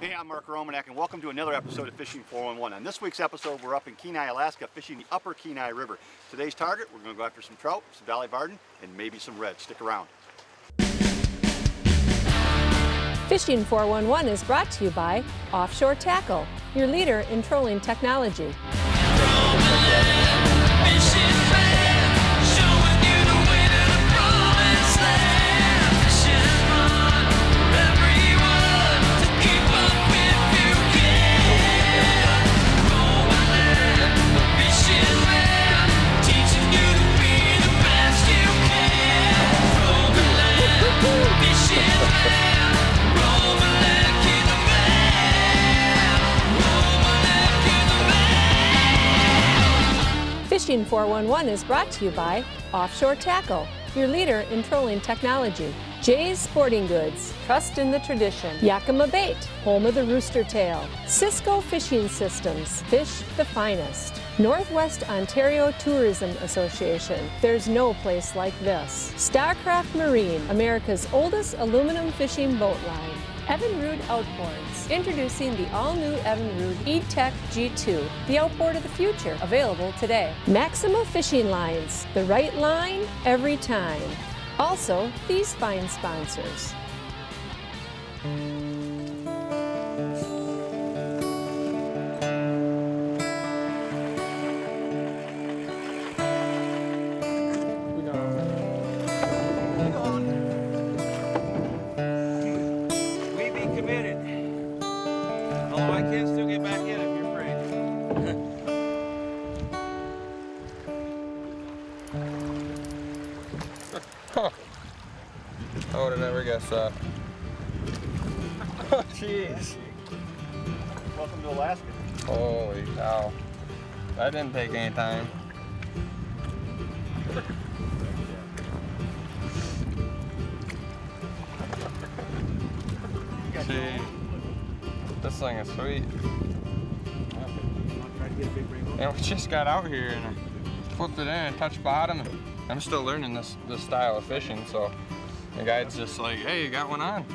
Hey, I'm Mark Romanack, and welcome to another episode of Fishing 411. On this week's episode, we're up in Kenai, Alaska, fishing the upper Kenai River. Today's target, we're going to go after some trout, some Dolly Varden, and maybe some red. Stick around. Fishing 411 is brought to you by Offshore Tackle, your leader in trolling technology. Fishing 411 is brought to you by Offshore Tackle, your leader in trolling technology. Jay's Sporting Goods, trust in the tradition. Yakima Bait, home of the rooster tail. Cisco Fishing Systems, fish the finest. Northwest Ontario Tourism Association, there's no place like this. Starcraft Marine, America's oldest aluminum fishing boat line. Evinrude Outboards, introducing the all-new Evinrude E-Tech G2, the outboard of the future, available today. Maxima Fishing Lines, the right line every time. Also, these fine sponsors. Gee. This thing is sweet. And we just got out here and I flipped it in and touched bottom. I'm still learning this, this style of fishing, so the guide's just like, hey, you got one on.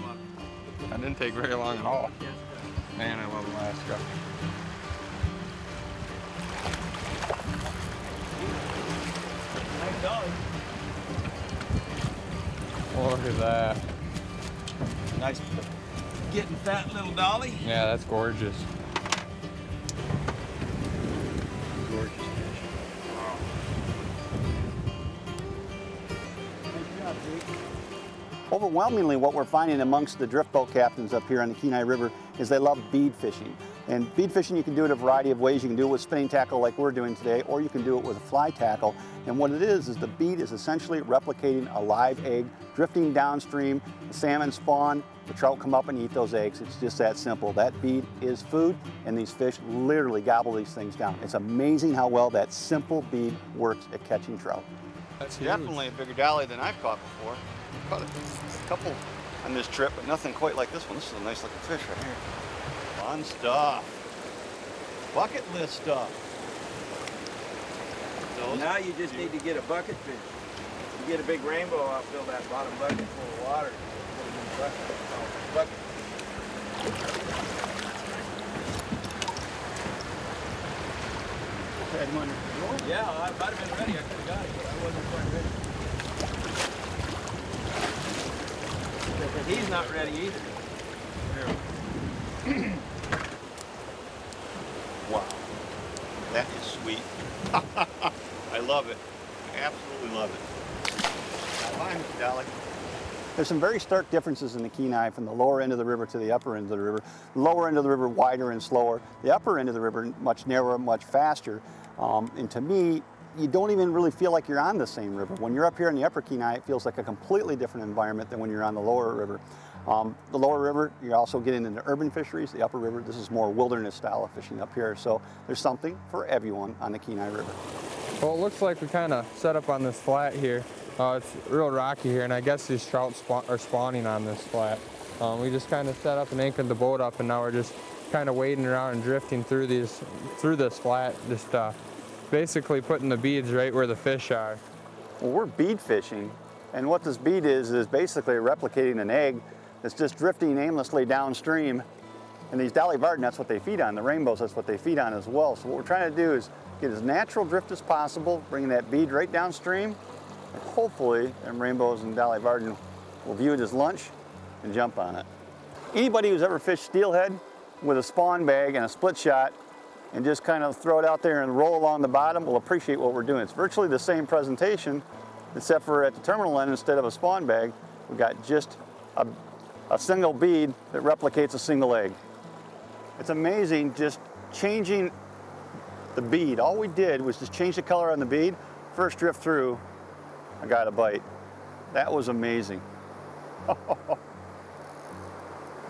That didn't take very long at all. Man, I love Alaska. Nice. Look at that. Nice getting fat little dolly. Yeah, that's gorgeous. Gorgeous fish. Overwhelmingly, what we're finding amongst the drift boat captains up here on the Kenai River is they love bead fishing. And bead fishing, you can do it a variety of ways. You can do it with spinning tackle like we're doing today, or you can do it with a fly tackle. And what it is, is the bead is essentially replicating a live egg, drifting downstream, the salmon spawn, the trout come up and eat those eggs. It's just that simple. That bead is food, and these fish literally gobble these things down. It's amazing how well that simple bead works at catching trout. That's Definitely a bigger dolly than I've caught before. Caught a couple on this trip, but nothing quite like this one. This is a nice looking fish right here. Fun stuff. Bucket list stuff. Those- Now you just need to get a bucket fish. You get a big rainbow, I'll fill that bottom bucket full of water. Bucket. Yeah, I might have been ready. I could have got it, but I wasn't quite ready. But he's not ready either. Wow. That is sweet. I love it. I absolutely love it. Now, Mr. Dolly. There's some very stark differences in the Kenai from the lower end of the river to the upper end of the river. The lower end of the river wider and slower. The upper end of the river much narrower, much faster. Um, and to me, you don't even really feel like you're on the same river. When you're up here in the upper Kenai, it feels like a completely different environment than when you're on the lower river. Um, the lower river, you're also getting into urban fisheries. The upper river, this is more wilderness style of fishing up here. So there's something for everyone on the Kenai River. Well, it looks like we kind of set up on this flat here. Uh, it's real rocky here, and I guess these trout are spawning on this flat. Um, we just kind of set up and anchored the boat up, and now we're just kind of wading around and drifting through these through this flat, just uh, basically putting the beads right where the fish are. Well, we're bead fishing, and what this bead is is basically replicating an egg that's just drifting aimlessly downstream And these Dolly Varden, that's what they feed on. The rainbows, that's what they feed on as well. So what we're trying to do is get as natural drift as possible, bringing that bead right downstream. Hopefully, them rainbows and Dolly Varden will view it as lunch and jump on it. Anybody who's ever fished steelhead with a spawn bag and a split shot and just kind of throw it out there and roll along the bottom will appreciate what we're doing. It's virtually the same presentation, except for at the terminal end, instead of a spawn bag, we've got just a, a single bead that replicates a single egg. It's amazing just changing the bead. All we did was just change the color on the bead. First drift through, I got a bite. That was amazing.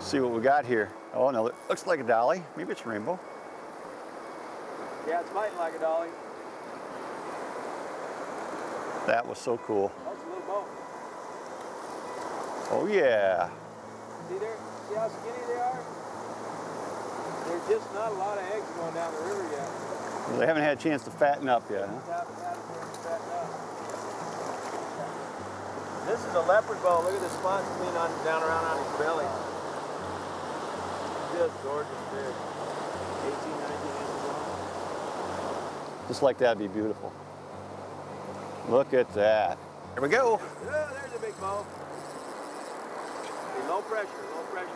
see what we got here. Oh no, it looks like a dolly. Maybe it's rainbow. Yeah, it's biting like a dolly. That was so cool. That's a little boat. Oh yeah. See there? See how skinny they are? There's just not a lot of eggs going down the river yet. Well, they haven't had a chance to fatten up yet, huh? Haven't had a chance to fatten up. This is a leopard bow. Look at the spots clean on down around on his belly. Just gorgeous fish. 18, 19 inches long. Just like that'd be beautiful. Look at that. Here we go. Yeah, there's a big bow. Okay, low pressure, low pressure.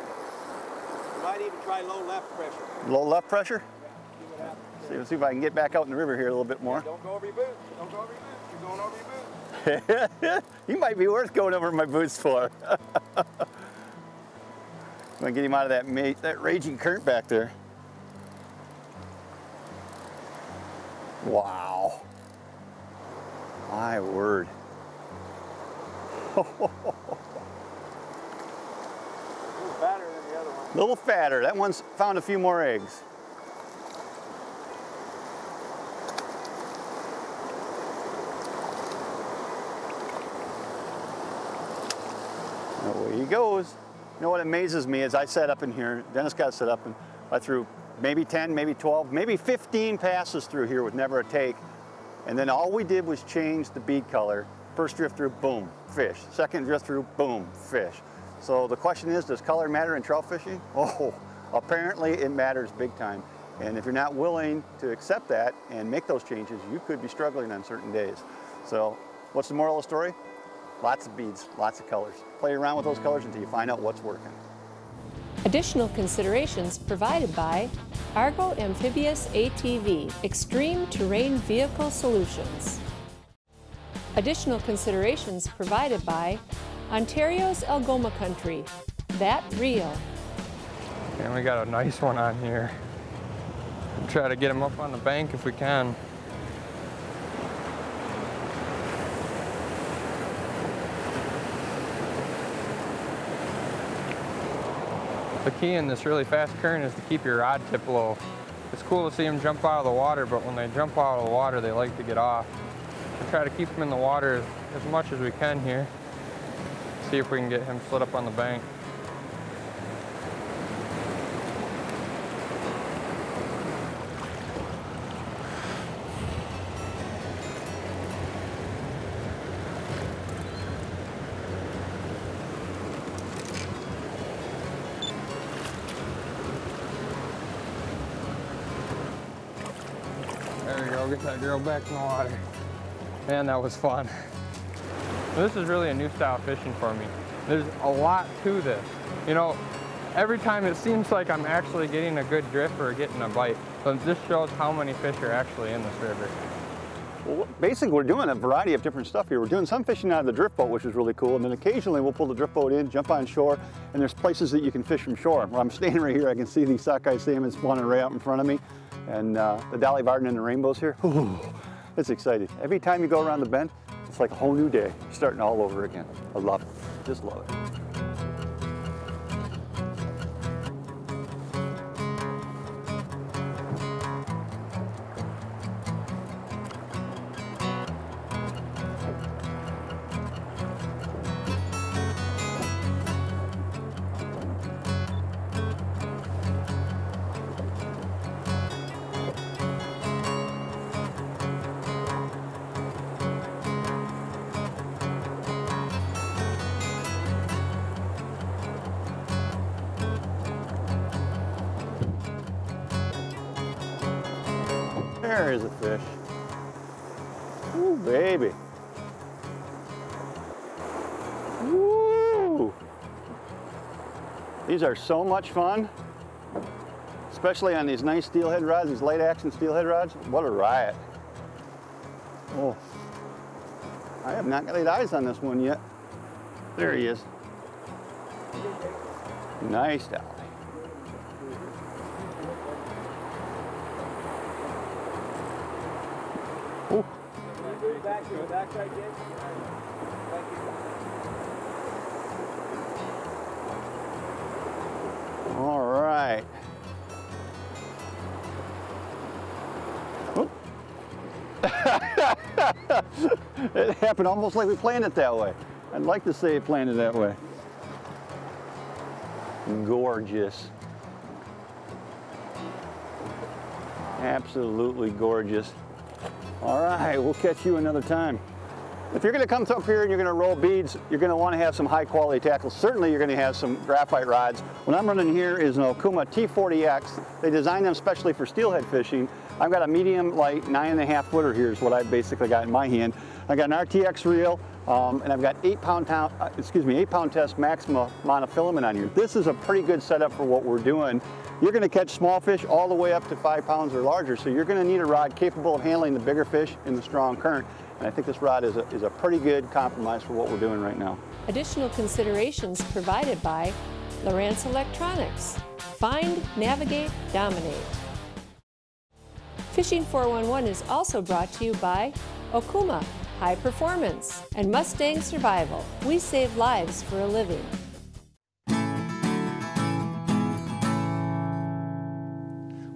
You might even try low left pressure. Low left pressure. See what happens. See, see if I can get back out in the river here a little bit more. Don't go over your boots. Don't go over your boots. You're going over your boots. You might be worth going over my boots for. I'm gonna get him out of that that raging current back there. Wow. My word. A little fatter than the other one. A little fatter. That one's found a few more eggs. Goes. You know what amazes me is I sat up in here, Dennis got set up, and I threw maybe 10, maybe 12, maybe 15 passes through here with never a take. And then all we did was change the bead color. First drift through, boom, fish. Second drift through, boom, fish. So the question is, does color matter in trout fishing? Oh, apparently it matters big time. And if you're not willing to accept that and make those changes, you could be struggling on certain days. So what's the moral of the story? Lots of beads, lots of colors. Play around with those colors until you find out what's working. Additional considerations provided by Argo Amphibious ATV Extreme Terrain Vehicle Solutions. Additional considerations provided by Ontario's Algoma Country, That Real. And we got a nice one on here. Try to get him up on the bank if we can. The key in this really fast current is to keep your rod tip low. It's cool to see them jump out of the water, but when they jump out of the water, they like to get off. We try to keep them in the water as, much as we can here. See if we can get him slid up on the bank. Go, get that girl back in the water. Man, that was fun. This is really a new style of fishing for me. There's a lot to this. You know, every time it seems like I'm actually getting a good drift or getting a bite. So this shows how many fish are actually in this river. Well, basically, we're doing a variety of different stuff here. We're doing some fishing out of the drift boat, which is really cool, and then occasionally we'll pull the drift boat in, jump on shore, and there's places that you can fish from shore. Where I'm standing right here, I can see these sockeye salmon spawning right out in front of me, and uh, the Dolly Varden and the rainbows here. Ooh, it's exciting. Every time you go around the bend, it's like a whole new day, starting all over again. I love it, just love it. Ooh, baby. Woo! These are so much fun, especially on these nice steelhead rods, these light action steelhead rods. What a riot. Oh, I have not laid eyes on this one yet. There he is. Nice dolly. Ooh. All right. It happened almost like we planned it that way. I'd like to say it planned it that way. Gorgeous. Absolutely gorgeous. All right, we'll catch you another time. If you're going to come up here and you're going to roll beads, you're going to want to have some high quality tackles. Certainly you're going to have some graphite rods. What I'm running here is an Okuma T40X. They designed them specially for steelhead fishing. I've got a medium light nine and a half footer here is what I've basically got in my hand. I got an RTX reel um, and I've got eight pound, uh, excuse me, eight pound test Maxima monofilament on here. This is a pretty good setup for what we're doing. You're going to catch small fish all the way up to five pounds or larger, so you're going to need a rod capable of handling the bigger fish in the strong current. And I think this rod is a, is a pretty good compromise for what we're doing right now. Additional considerations provided by Lowrance Electronics. Find, navigate, dominate. Fishing 411 is also brought to you by Okuma, High Performance, and Mustang Survival. We save lives for a living.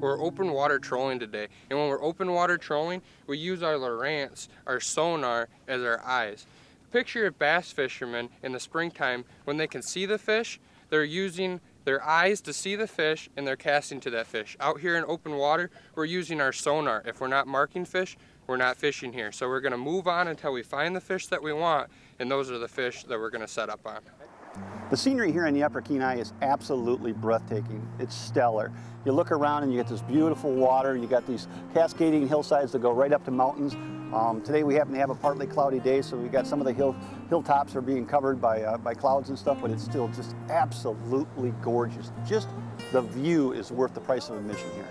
We're open water trolling today, and when we're open water trolling, we use our Lowrance, our sonar, as our eyes. Picture a bass fisherman in the springtime, when they can see the fish, they're using their eyes to see the fish and they're casting to that fish. Out here in open water, we're using our sonar. If we're not marking fish, we're not fishing here. So we're gonna move on until we find the fish that we want, and those are the fish that we're gonna set up on. The scenery here in the Upper Kenai is absolutely breathtaking. It's stellar. You look around and you get this beautiful water. You got these cascading hillsides that go right up to mountains. Um, today we happen to have a partly cloudy day, so we've got some of the hill hilltops are being covered by uh, by clouds and stuff, but it's still just absolutely gorgeous. Just the view is worth the price of admission here.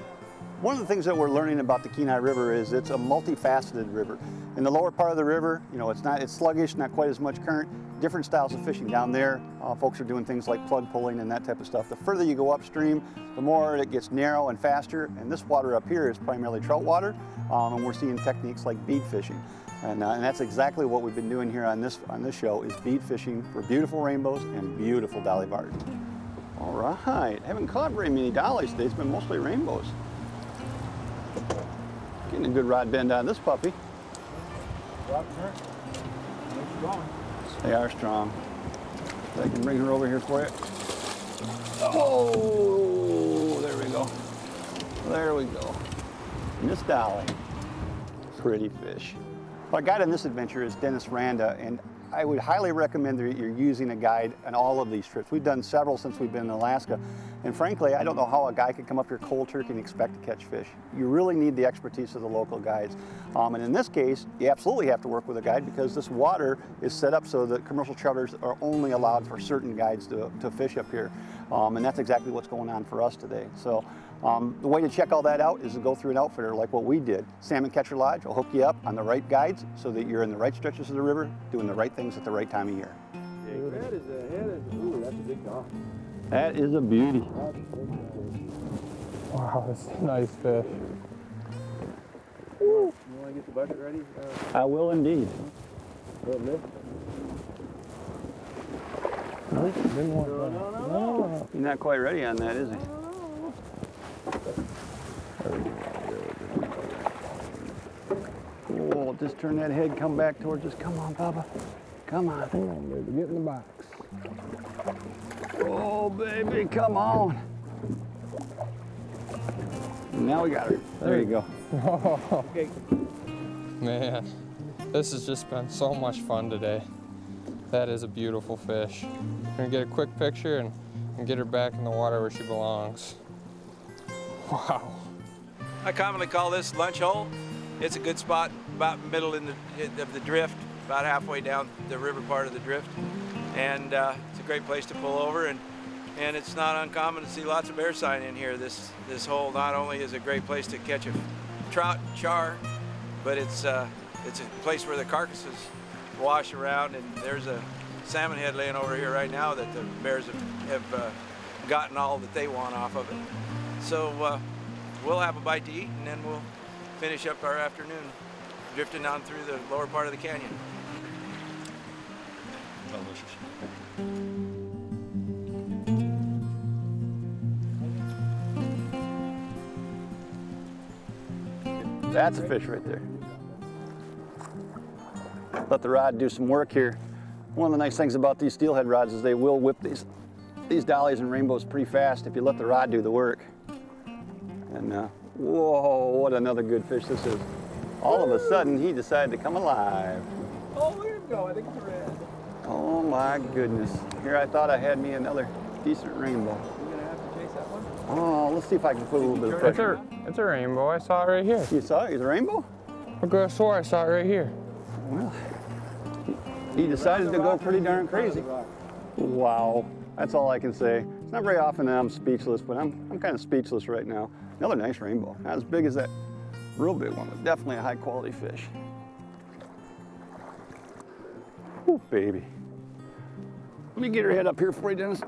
One of the things that we're learning about the Kenai River is it's a multifaceted river. In the lower part of the river, you know, it's not it's sluggish, not quite as much current. Different styles of fishing down there. Uh, folks are doing things like plug pulling and that type of stuff. The further you go upstream, the more it gets narrow and faster. And this water up here is primarily trout water, um, and we're seeing techniques like bead fishing. And, uh, and, that's exactly what we've been doing here on this on this show is bead fishing for beautiful rainbows and beautiful dolly varden. All right, haven't caught very many dollies today. It's been mostly rainbows. Getting a good rod bend on this puppy. They are strong. I can bring her over here for you. Oh, there we go. There we go. Miss Dolly. Pretty fish. Our guide on this adventure is Dennis Randa, and I would highly recommend that you're using a guide on all of these trips. We've done several since we've been in Alaska, and frankly, I don't know how a guy could come up here cold turkey and expect to catch fish. You really need the expertise of the local guides. Um, and in this case, you absolutely have to work with a guide because this water is set up so that commercial charters are only allowed for certain guides to, to fish up here. Um, and that's exactly what's going on for us today. So um, the way to check all that out is to go through an outfitter like what we did. Salmon Catcher Lodge will hook you up on the right guides so that you're in the right stretches of the river, doing the right things at the right time of year. That is a, that is, ooh, that's a big dog. That is a beauty. Wow, that's a nice fish. You want to get the bucket ready? Uh, I will indeed. little lift? Didn't want No, that. no, no, no. He's not quite ready on that, is he? Oh, just turn that head, come back towards us. Come on, Papa. Come on. Come on, baby, get in the box. Oh, baby, come on. Now we got her. There you go. Okay. Man, this has just been so much fun today. That is a beautiful fish. We're gonna get a quick picture and, and get her back in the water where she belongs. Wow. I commonly call this lunch hole. It's a good spot about middle in the, of the drift, about halfway down the river part of the drift. And uh, it's a great place to pull over and and it's not uncommon to see lots of bear sign in here. This this hole not only is a great place to catch a trout char, but it's uh, it's a place where the carcasses wash around and there's a salmon head laying over here right now that the bears have, have uh, gotten all that they want off of it. So uh, we'll have a bite to eat and then we'll finish up our afternoon drifting down through the lower part of the canyon. Delicious. That's a fish right there. Let the rod do some work here. One of the nice things about these steelhead rods is they will whip these, these dollies and rainbows pretty fast if you let the rod do the work. And uh, whoa, what another good fish this is. All of a sudden, he decided to come alive. Oh, look at him go. I think it's red. Oh my goodness. Here I thought I had me another decent rainbow. You're going to have to chase that one? Oh, let's see if I can put a little bit of It's pressure. a, it's a rainbow. I saw it right here. You saw it? It's a rainbow? I could have swore I saw it right here. Well, he decided to go pretty darn crazy. Wow, that's all I can say. It's not very often that I'm speechless, but I'm, I'm kind of speechless right now. Another nice rainbow. Not as big as that real big one, but definitely a high quality fish. Oh, baby. Let me get her head up here for you, Dennis.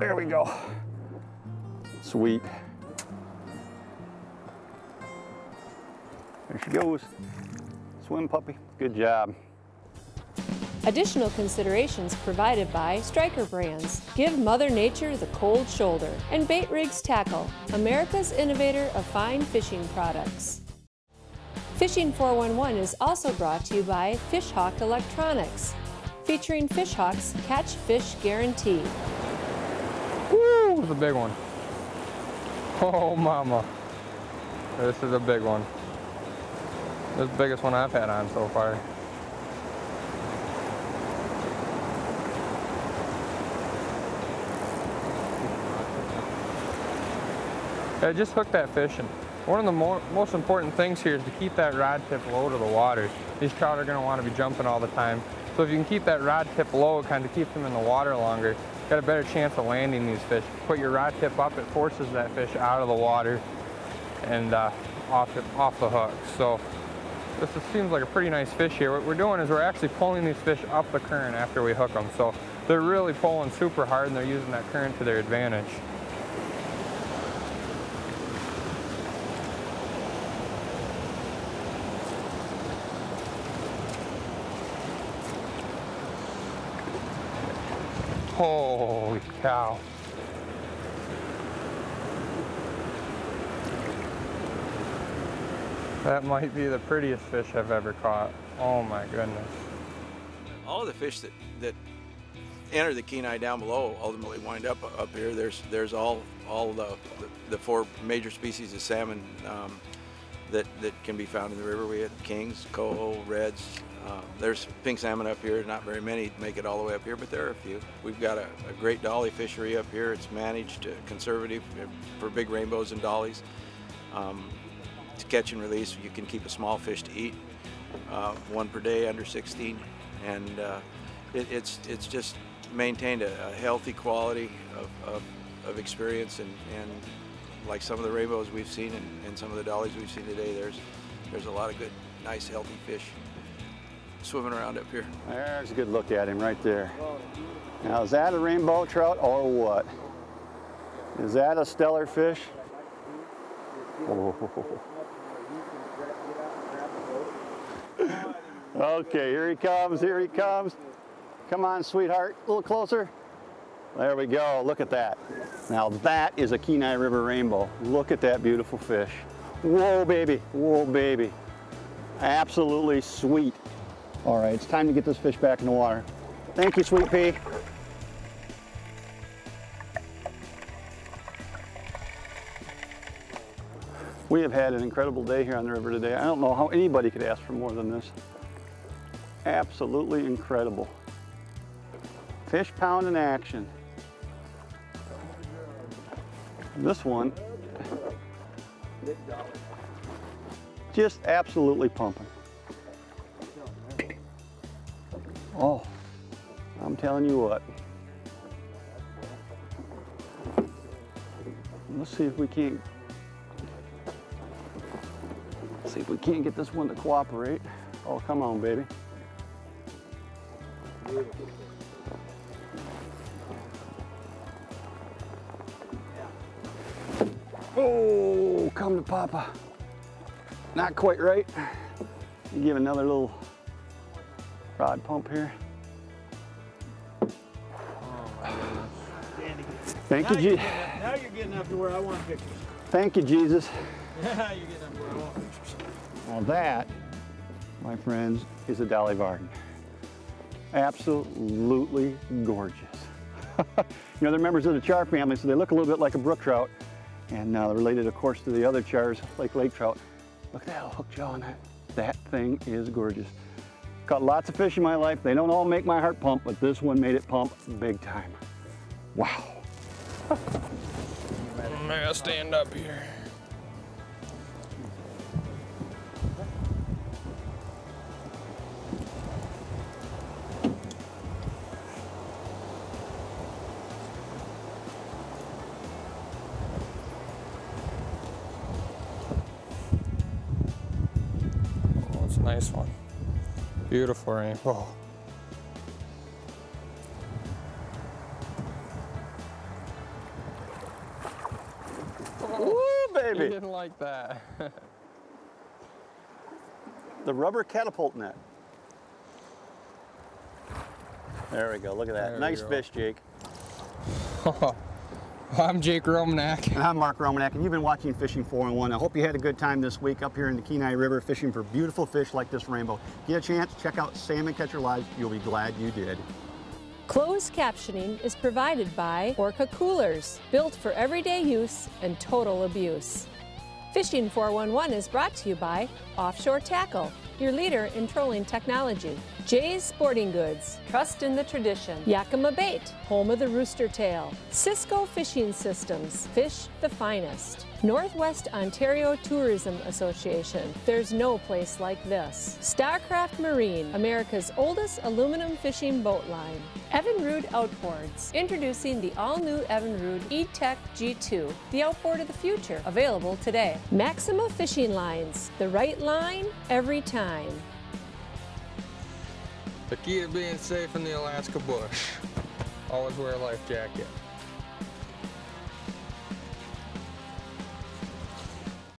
There we go. Sweet. There she goes. Swim puppy. Good job. Additional considerations provided by Striker Brands. Give Mother Nature the cold shoulder. And Bait Rigs Tackle, America's innovator of fine fishing products. Fishing 411 is also brought to you by Fishhawk Electronics, featuring Fishhawk's Catch Fish Guarantee. Woo, it's a big one. Oh, mama. This is a big one. This is the biggest one I've had on so far. Just hooked that fish and one of the mo most important things here is to keep that rod tip low to the water. These trout are going to want to be jumping all the time. So if you can keep that rod tip low, kind of keep them in the water longer. Got a better chance of landing these fish. Put your rod tip up, it forces that fish out of the water and uh, off, off the hook. So this is, seems like a pretty nice fish here. What we're doing is we're actually pulling these fish up the current after we hook them. So they're really pulling super hard and they're using that current to their advantage. Holy cow. That might be the prettiest fish I've ever caught. Oh my goodness. all of the fish that, that enter the Kenai down below ultimately wind up up here. There's there's all all the, the, the four major species of salmon um, that that can be found in the river. We have kings, coho, reds. Um, there's pink salmon up here. Not very many make it all the way up here, but there are a few. We've got a, a great dolly fishery up here. It's managed, uh, conservative uh, for big rainbows and dollies. Um, to catch and release, you can keep a small fish to eat, uh, one per day under 16, and uh, it, it's it's just maintained a, a healthy quality of, of, of experience, and, and like some of the rainbows we've seen and, and some of the dollies we've seen today, there's there's a lot of good, nice, healthy fish swimming around up here. There's a good look at him right there. Now, is that a rainbow trout or what? Is that a stellar fish? Oh. Okay, here he comes, here he comes. Come on, sweetheart, a little closer. There we go, look at that. Now that is a Kenai River rainbow. Look at that beautiful fish. Whoa, baby, whoa, baby. Absolutely sweet. All right, it's time to get this fish back in the water. Thank you, Sweet Pea. We have had an incredible day here on the river today. I don't know how anybody could ask for more than this. Absolutely incredible. Fish pound in action. This one Just absolutely pumping. Oh, I'm telling you what. Let's see if we can't see if we can't get this one to cooperate. Oh, come on, baby. Oh, come to Papa. Not quite right. You give another little rod pump here. Thank you, Now you're, Je- getting up, now you're getting up to where I want pictures. Thank you, Jesus. Now you're getting up to where I want pictures. Now that, my friends, is a Dolly Varden. Absolutely gorgeous. you know, they're members of the char family, so they look a little bit like a brook trout. And uh, they're related, of course, to the other chars, like lake trout. Look at that hook jaw on that. That thing is gorgeous. Caught lots of fish in my life. They don't all make my heart pump, but this one made it pump big time. Wow. I'm gonna stand up here. Beautiful rainbow. Oh. Woo, He baby. didn't like that. The rubber catapult net. There we go. Look at that. There nice fish, Jake. I'm Jake Romanack. And I'm Mark Romanack, and you've been watching Fishing 411. I hope you had a good time this week up here in the Kenai River fishing for beautiful fish like this rainbow. Get a chance, check out Salmon Catcher Live. You'll be glad you did. Closed captioning is provided by Orca Coolers, built for everyday use and total abuse. Fishing 411 is brought to you by Offshore Tackle, your leader in trolling technology. Jay's Sporting Goods, trust in the tradition. Yakima Bait, home of the rooster tail. Cisco Fishing Systems, fish the finest. Northwest Ontario Tourism Association, there's no place like this. Starcraft Marine, America's oldest aluminum fishing boat line. Evinrude Outboards, introducing the all-new Evinrude E-Tech G2, the outboard of the future, available today. Maxima Fishing Lines, the right line every time. The key to being safe in the Alaska bush. Always wear a life jacket.